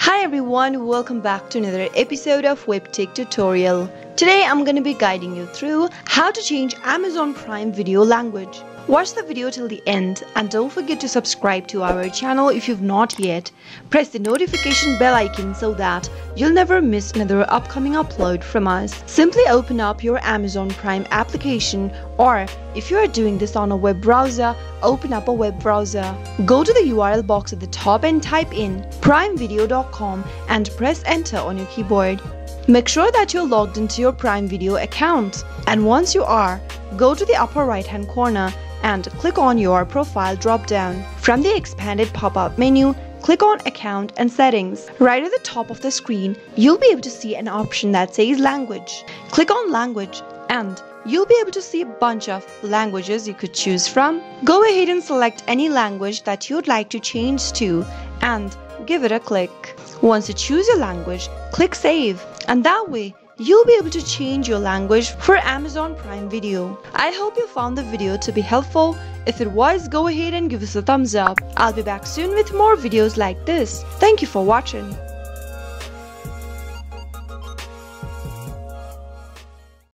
Hi everyone, welcome back to another episode of WebTech tutorial. Today I'm going to be guiding you through how to change Amazon Prime Video language. Watch the video till the end and don't forget to subscribe to our channel if you've not yet. Press the notification bell icon so that you'll never miss another upcoming upload from us. Simply open up your Amazon Prime application or if you are doing this on a web browser, open up a web browser. Go to the URL box at the top and type in primevideo.com and press enter on your keyboard. Make sure that you're logged into your Prime Video account and once you are, go to the upper right hand corner and click on your profile drop-down. From the expanded pop-up menu, click on Account and Settings. Right at the top of the screen, you'll be able to see an option that says Language. Click on Language and you'll be able to see a bunch of languages you could choose from. Go ahead and select any language that you'd like to change to and give it a click. Once you choose your language, click Save and that way you'll be able to change your language for Amazon Prime Video. I hope you found the video to be helpful. If it was, go ahead and give us a thumbs up. I'll be back soon with more videos like this. Thank you for watching.